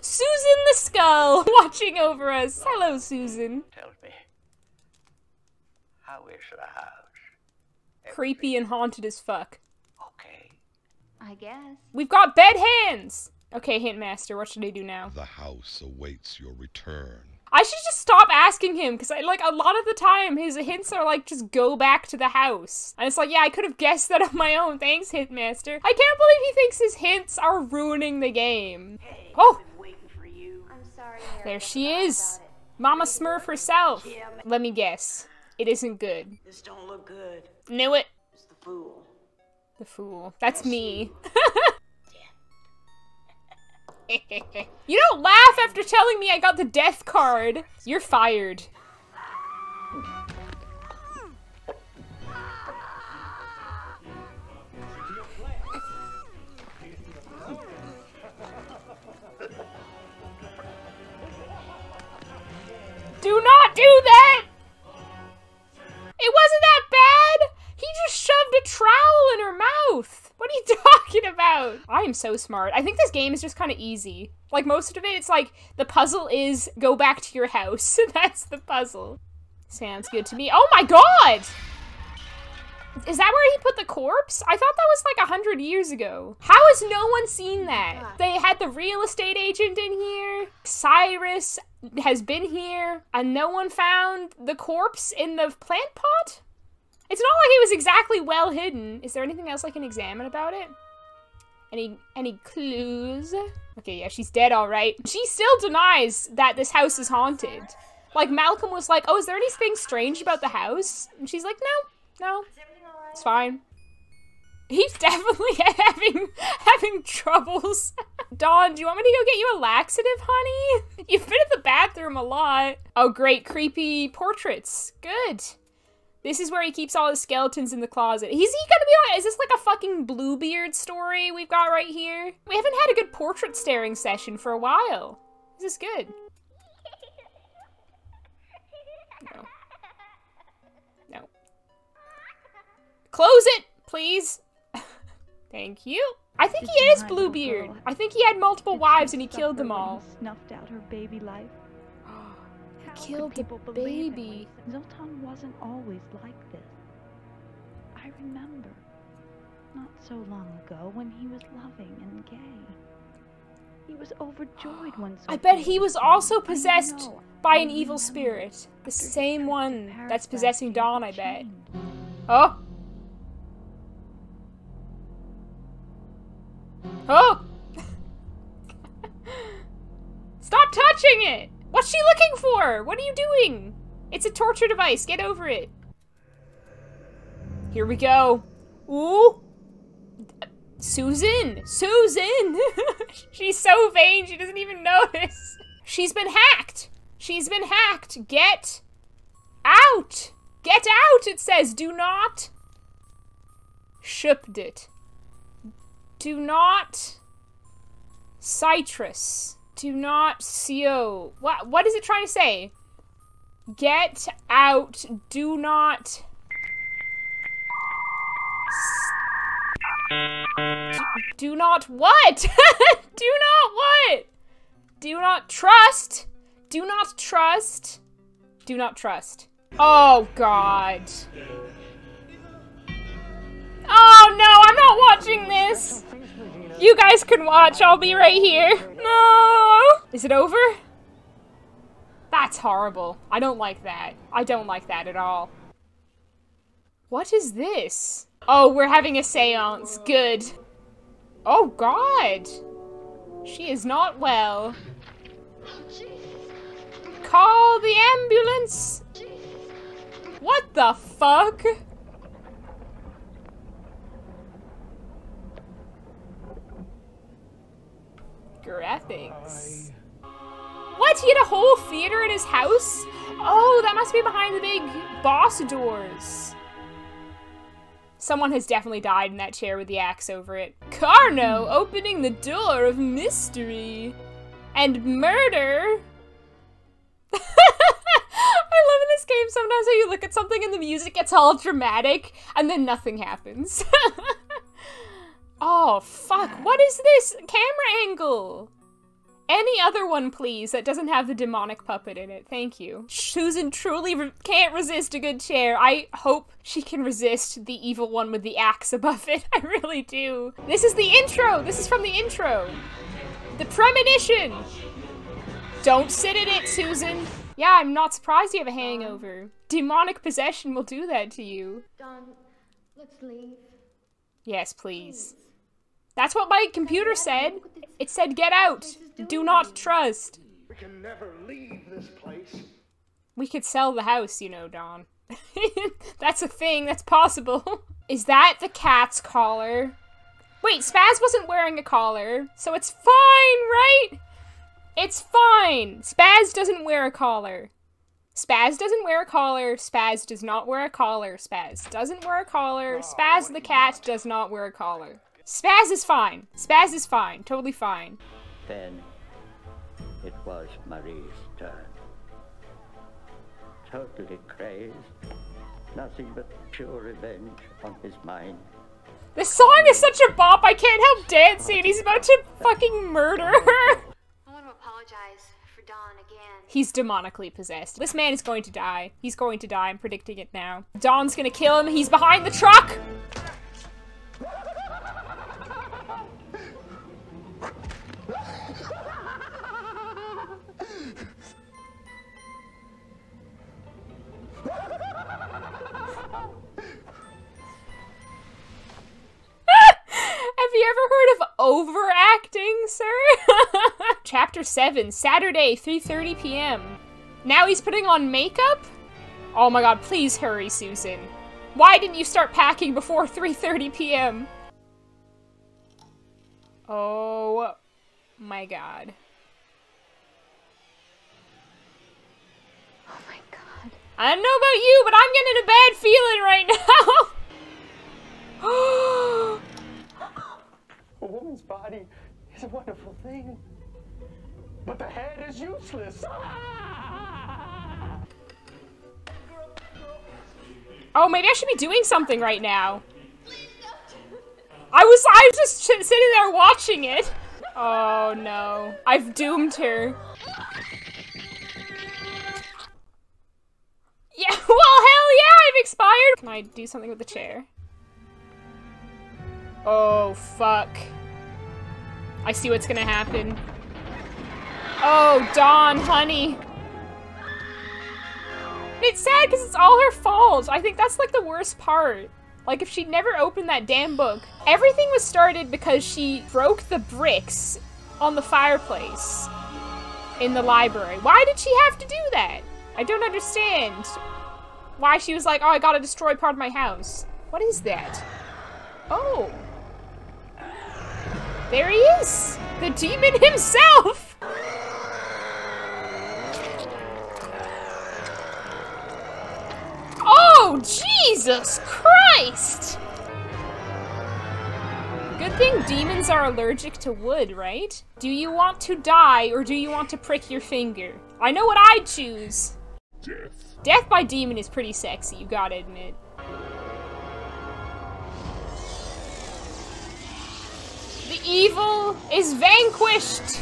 Susan the Skull watching over us. Hello, Susan. Tell me, how is the house? Creepy and haunted as fuck. Okay. I guess. We've got bed hands. Okay, Hint Master, what should I do now? The house awaits your return. I should just stop asking him because I like a lot of the time his hints are like just go back to the house. And it's like, yeah, I could have guessed that on my own. Thanks, Hint Master. I can't believe he thinks his hints are ruining the game. Oh, I'm sorry. There she is. Mama Smurf herself. Let me guess. It isn't good. This don't look good. Knew it. It's the fool. The fool. That's me. you don't laugh after telling me I got the death card. You're fired. Do not do that! It wasn't that bad! He just shoved a trowel in her mouth! What are you talking about? I am so smart. I think this game is just kind of easy. Like, most of it, it's like, the puzzle is go back to your house. That's the puzzle. Sounds good to me. Oh my god! Is that where he put the corpse? I thought that was like a hundred years ago. How has no one seen that? They had the real estate agent in here. Cyrus has been here, and no one found the corpse in the plant pot? It's not like it was exactly well hidden. Is there anything else I can examine about it? Any any clues? Okay, yeah, she's dead all right. She still denies that this house is haunted. Like Malcolm was like, "Oh, is there anything strange about the house?" And she's like, "No, no, it's fine." He's definitely having having troubles. Don, do you want me to go get you a laxative, honey? You've been at the bathroom a lot. Oh, great, creepy portraits. Good. This is where he keeps all his skeletons in the closet. Is he gonna be like, is this like a fucking Bluebeard story we've got right here? We haven't had a good portrait staring session for a while. This is good. Close it, please. Thank you. I think he is Bluebeard. I think he had multiple wives and he killed them all. Snuffed out her baby life. Could killed the people believe him when baby. Zoltan wasn't always like this. I remember, not so long ago, when he was loving and gay. He was overjoyed once. I bet he was also possessed by an evil spirit. The same one that's possessing Don, I bet. Oh. Oh. Stop touching it! What's she looking for? What are you doing? It's a torture device. Get over it. Here we go. Ooh. Susan! Susan! She's so vain, she doesn't even notice. She's been hacked! She's been hacked! Get out! Get out! It says, do not. Shipped it. Do not. Citrus. Do not CO. What, what is it trying to say? Get out. Do not. Do not what? do not what? Do not trust. Do not trust. Do not trust. Oh god. Guys can watch. I'll be right here. No. Is it over? That's horrible. I don't like that. I don't like that at all. What is this? Oh, we're having a seance. Good. Oh god. She is not well. Call the ambulance. What the fuck? Graphics. What? He had a whole theater in his house? Oh, that must be behind the big boss doors. Someone has definitely died in that chair with the axe over it. Carno opening the door of mystery and murder. I love in this game sometimes how you look at something and the music gets all dramatic and then nothing happens. oh, fuck. What is this camera angle? Any other one, please, that doesn't have the demonic puppet in it. Thank you. Susan truly re- can't resist a good chair. I hope she can resist the evil one with the axe above it. I really do. This is the intro. This is from the intro. The premonition. Don't sit in it, Susan. Yeah, I'm not surprised you have a hangover. Demonic possession will do that to you. Don, let's leave. Yes, please. That's what my computer said. It said get out. Do not trust. We can never leave this place. We could sell the house, you know, Don. that's a thing, that's possible. Is that the cat's collar? Wait, Spaz wasn't wearing a collar, so it's fine, right? It's fine. Spaz doesn't wear a collar. Spaz doesn't wear a collar. Spaz does not wear a collar. Spaz doesn't wear a collar. Spaz the cat does not wear a collar. Spaz is fine. Spaz is fine. Totally fine. Then it was Marie's turn. Totally crazed, nothing but pure revenge on his mind. This song is such a bop, I can't help dancing. He's about to fucking murder her. I want to apologize for Don again. He's demonically possessed. This man is going to die. He's going to die. I'm predicting it now. Don's gonna kill him. He's behind the truck. Sir? Chapter 7, Saturday, 3:30 p.m. Now he's putting on makeup? Oh my god, please hurry, Susan. Why didn't you start packing before 3:30 p.m.? Oh my god. Oh my god. I don't know about you, but I'm getting a bad feeling right now. A woman's body is a wonderful thing, but the head is useless. Ah! Oh, maybe I should be doing something right now. I was I was just sitting there watching it. Oh no. I've doomed her. Yeah, well hell yeah, I've expired. Can I do something with the chair? Oh fuck. I see what's gonna happen. Oh, Don, honey. It's sad because it's all her fault. I think that's like the worst part. Like if she'd never opened that damn book. Everything was started because she broke the bricks on the fireplace in the library. Why did she have to do that? I don't understand. Why she was like, oh, I gotta destroy part of my house. What is that? Oh. There he is! The demon himself! Jesus Christ! Good thing demons are allergic to wood, right? Do you want to die or do you want to prick your finger? I know what I'd choose. Death. Death by demon is pretty sexy, you gotta admit. The evil is vanquished!